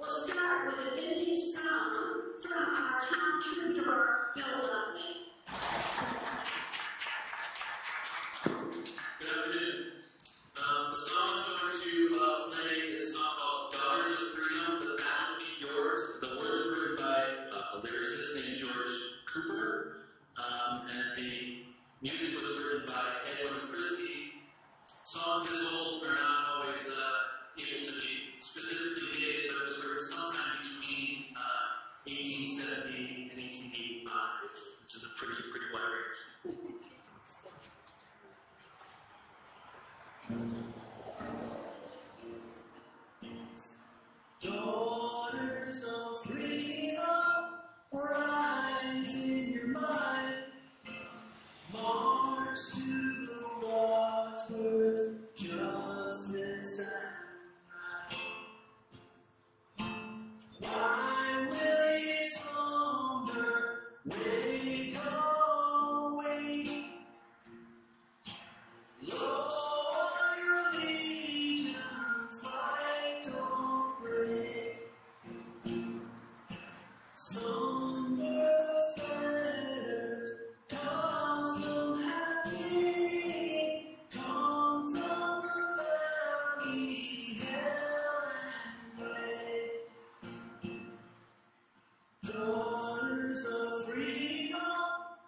We'll start with a vintage song from our town troubadour, Bill Ludwig. Good afternoon. Um, the song I'm going to uh, play is a song called Daughters of Freedom, The Ballot. The words were written by uh, a lyricist named George Cooper, um, and the music was written by Edwin Christie. Songs Christ.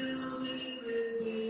you be with me.